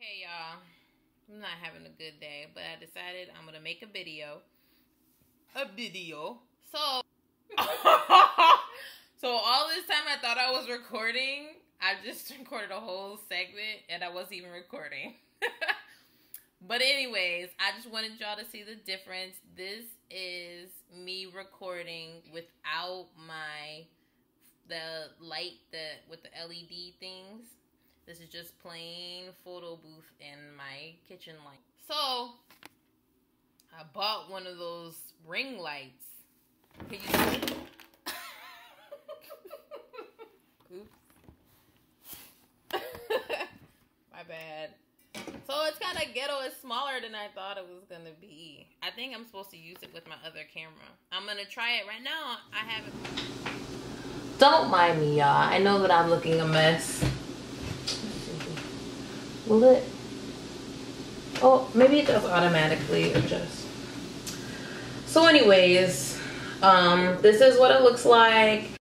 Hey y'all, I'm not having a good day, but I decided I'm gonna make a video. A video. So, so all this time I thought I was recording. I just recorded a whole segment and I wasn't even recording. but anyways, I just wanted y'all to see the difference. This is me recording without my the light that with the LED things this is just plain photo booth in my kitchen light. So, I bought one of those ring lights. Can you see? Oops. my bad. So it's kind of ghetto. It's smaller than I thought it was going to be. I think I'm supposed to use it with my other camera. I'm going to try it right now. I haven't... Don't mind me, y'all. I know that I'm looking a mess. Will it? Oh, maybe it does automatically adjust. So anyways, um, this is what it looks like.